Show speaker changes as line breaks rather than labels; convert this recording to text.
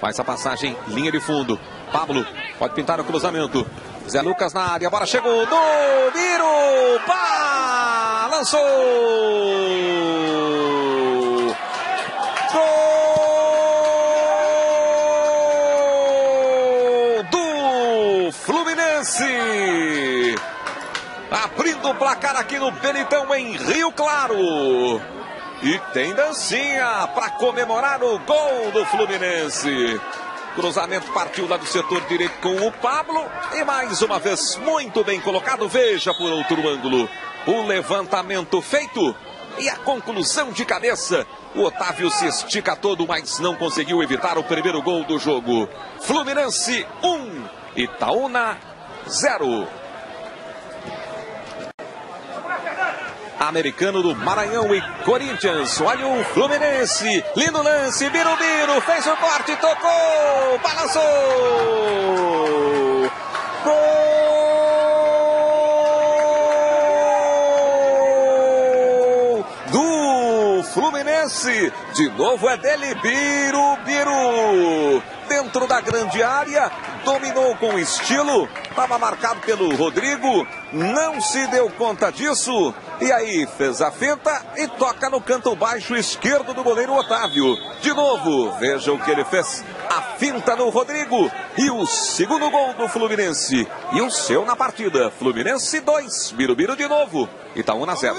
Faz a passagem, linha de fundo. Pablo pode pintar o cruzamento. Zé Lucas na área, bola chegou do Biro. Pá! Lançou! Gol do Fluminense! Abrindo o placar aqui no Benitão em Rio Claro. E tem dancinha para comemorar o gol do Fluminense. Cruzamento partiu lá do setor direito com o Pablo. E mais uma vez, muito bem colocado. Veja por outro ângulo. O levantamento feito. E a conclusão de cabeça. O Otávio se estica todo, mas não conseguiu evitar o primeiro gol do jogo. Fluminense 1, um, Itaúna 0. Americano do Maranhão e Corinthians. Olha o Fluminense. Lindo lance. Birubiru fez o corte, tocou, balançou. Gol do Fluminense. De novo é dele, Birubiru. Dentro da grande área, dominou com estilo, estava marcado pelo Rodrigo, não se deu conta disso, e aí fez a finta e toca no canto baixo esquerdo do goleiro Otávio. De novo, veja o que ele fez. A finta no Rodrigo e o segundo gol do Fluminense. E o seu na partida. Fluminense 2, Birubiru de novo. Itaúna 0.